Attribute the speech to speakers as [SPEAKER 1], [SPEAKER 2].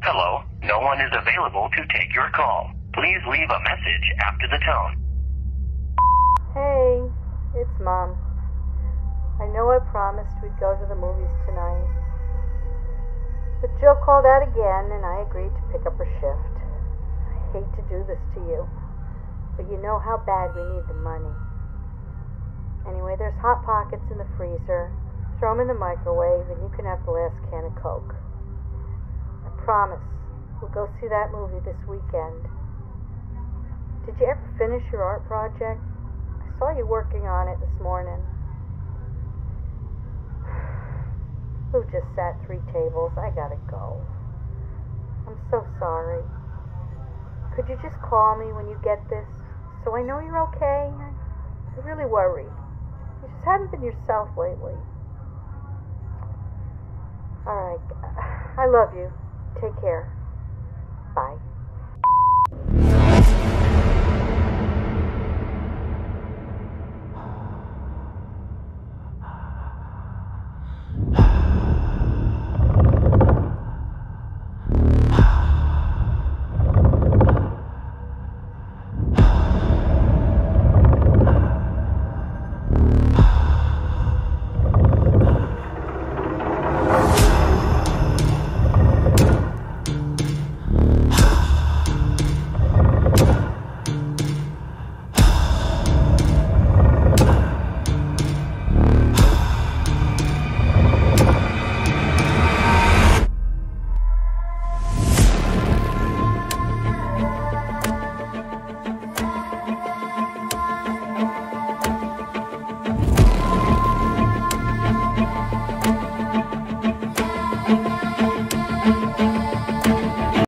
[SPEAKER 1] Hello, no one is available to take your call. Please leave a message after the tone.
[SPEAKER 2] Hey, it's Mom. I know I promised we'd go to the movies tonight. But Jill called out again, and I agreed to pick up her shift. I hate to do this to you, but you know how bad we need the money. Anyway, there's Hot Pockets in the freezer. Throw them in the microwave, and you can have the last can of Coke. Promise we'll go see that movie this weekend. Did you ever finish your art project? I saw you working on it this morning. Who just sat three tables? I gotta go. I'm so sorry. Could you just call me when you get this so I know you're okay? I'm really worried. You just haven't been yourself lately. All right. I love you. Take care. Bye.